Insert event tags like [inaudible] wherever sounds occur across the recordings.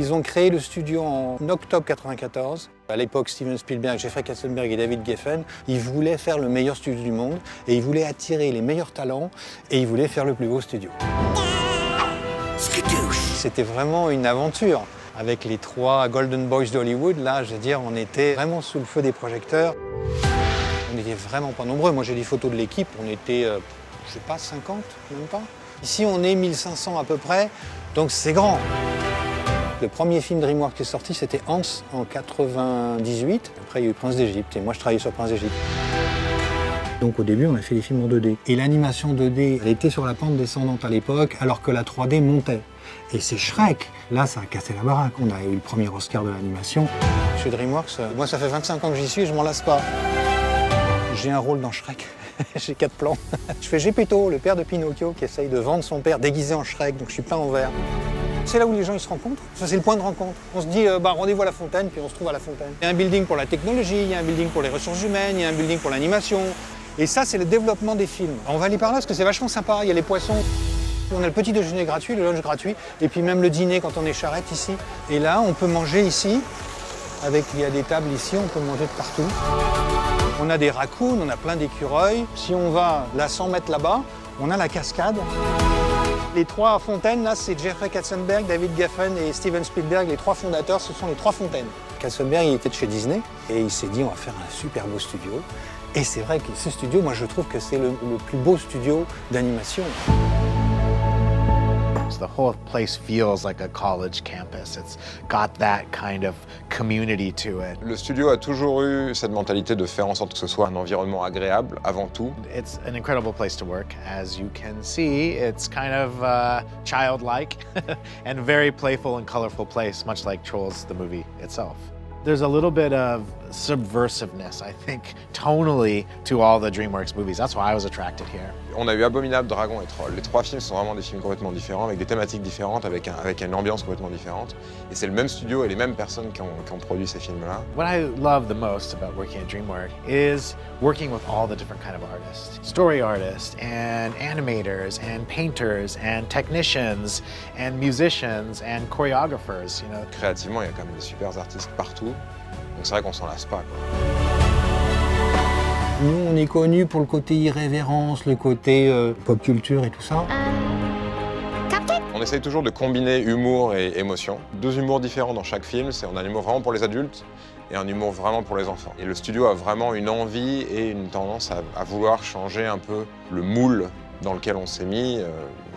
Ils ont créé le studio en octobre 94. À l'époque, Steven Spielberg, Jeffrey Katzenberg et David Geffen, ils voulaient faire le meilleur studio du monde et ils voulaient attirer les meilleurs talents et ils voulaient faire le plus beau studio. C'était vraiment une aventure. Avec les trois Golden Boys d'Hollywood, là, je veux dire, on était vraiment sous le feu des projecteurs. On n'était vraiment pas nombreux. Moi, j'ai des photos de l'équipe. On était, euh, je sais pas, 50, même pas. Ici, on est 1500 à peu près, donc c'est grand. Le premier film DreamWorks qui est sorti, c'était Hans en 98. Après, il y a eu Prince d'Égypte et moi, je travaillais sur Prince d'Égypte. Donc au début, on a fait des films en 2D. Et l'animation 2D, elle était sur la pente descendante à l'époque, alors que la 3D montait. Et c'est Shrek. Là, ça a cassé la baraque. On a eu le premier Oscar de l'animation. Chez DreamWorks, euh, moi, ça fait 25 ans que j'y suis et je m'en lasse pas. J'ai un rôle dans Shrek. [laughs] J'ai quatre plans. [laughs] je fais Gepetto, le père de Pinocchio, qui essaye de vendre son père déguisé en Shrek, donc je suis plein en vert. C'est là où les gens se rencontrent. Ça, c'est le point de rencontre. On se dit, euh, bah, rendez-vous à la fontaine, puis on se trouve à la fontaine. Il y a un building pour la technologie, il y a un building pour les ressources humaines, il y a un building pour l'animation. Et ça, c'est le développement des films. On va aller par là parce que c'est vachement sympa. Il y a les poissons. On a le petit déjeuner gratuit, le lunch gratuit, et puis même le dîner quand on est charrette ici. Et là, on peut manger ici. Avec, il y a des tables ici, on peut manger de partout. On a des raccoons, on a plein d'écureuils. Si on va là 100 mètres là-bas, on a la cascade. Les trois fontaines, là, c'est Jeffrey Katzenberg, David Geffen et Steven Spielberg, les trois fondateurs, ce sont les trois fontaines. Katzenberg, il était de chez Disney et il s'est dit, on va faire un super beau studio. Et c'est vrai que ce studio, moi, je trouve que c'est le, le plus beau studio d'animation. The whole place feels like a college campus. It's got that kind of community to it. Le studio a toujours eu cette mentalité de faire en sorte que ce soit un environnement agréable avant tout. It's an incredible place to work. As you can see, it's kind of uh, childlike [laughs] and very playful and colorful place, much like Trolls, the movie itself. There's a little bit of subversiveness, I think, tonally to all the DreamWorks movies. That's why I was attracted here. On a eu Abominable, Dragon et Troll. Les trois films sont vraiment des films complètement différents, avec des thématiques différentes, avec, un, avec une ambiance complètement différente. Et c'est le même studio et les mêmes personnes qui ont, qui ont produit ces films-là. What I love the most about working at DreamWorks is working with all the different kind of artists. Story artists and animators and painters and technicians and musicians and choreographers, you know. Créativement, il y a quand même des super artistes partout. Donc c'est vrai qu'on s'en lasse pas. Quoi. Nous, on est connus pour le côté irrévérence, le côté euh, pop culture et tout ça. On essaye toujours de combiner humour et émotion. Deux humours différents dans chaque film. C'est on a un humour vraiment pour les adultes et un humour vraiment pour les enfants. Et le studio a vraiment une envie et une tendance à, à vouloir changer un peu le moule dans lequel on s'est mis euh,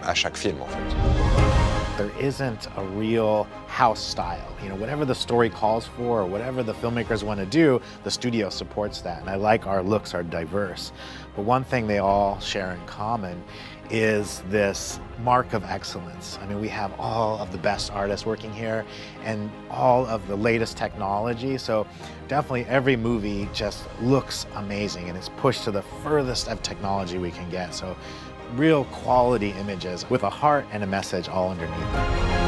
à chaque film en fait. There isn't a real house style. You know, whatever the story calls for or whatever the filmmakers want to do, the studio supports that. And I like our looks are diverse. But one thing they all share in common is this mark of excellence. I mean, we have all of the best artists working here and all of the latest technology. So definitely every movie just looks amazing and it's pushed to the furthest of technology we can get. So real quality images with a heart and a message all underneath.